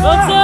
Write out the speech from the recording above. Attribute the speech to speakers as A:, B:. A: What's up?